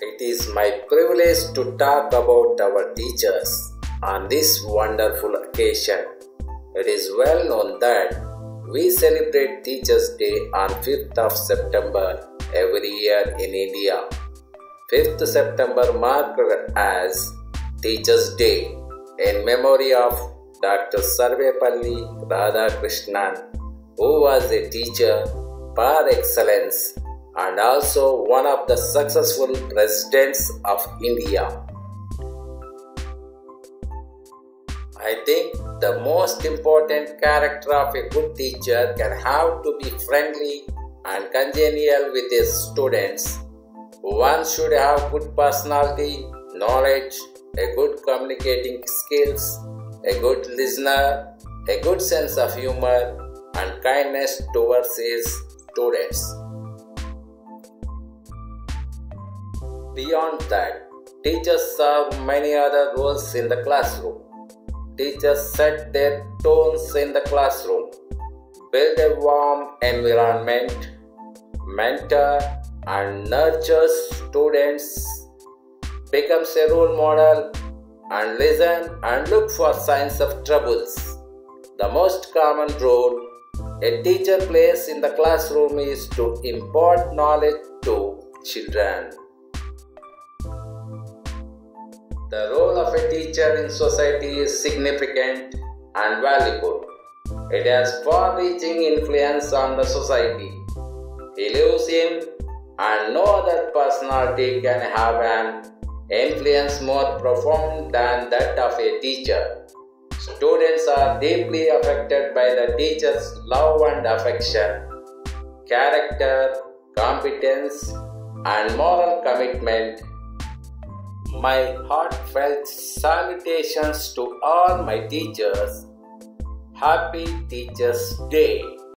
It is my privilege to talk about our teachers on this wonderful occasion. It is well known that we celebrate Teachers' Day on 5th of September every year in India. 5th September marked as Teachers' Day in memory of Dr. Sarvepalli Radhakrishnan, who was a teacher par excellence and also one of the successful presidents of India. I think the most important character of a good teacher can have to be friendly and congenial with his students. One should have good personality, knowledge, a good communicating skills, a good listener, a good sense of humor, and kindness towards his students. Beyond that, teachers serve many other roles in the classroom. Teachers set their tones in the classroom, build a warm environment, mentor and nurture students, becomes a role model, and listen and look for signs of troubles. The most common role a teacher plays in the classroom is to impart knowledge to children. The role of a teacher in society is significant and valuable. It has far reaching influence on the society. He lives in, and no other personality can have an influence more profound than that of a teacher. Students are deeply affected by the teacher's love and affection, character, competence, and moral commitment my heartfelt salutations to all my teachers. Happy Teachers' Day.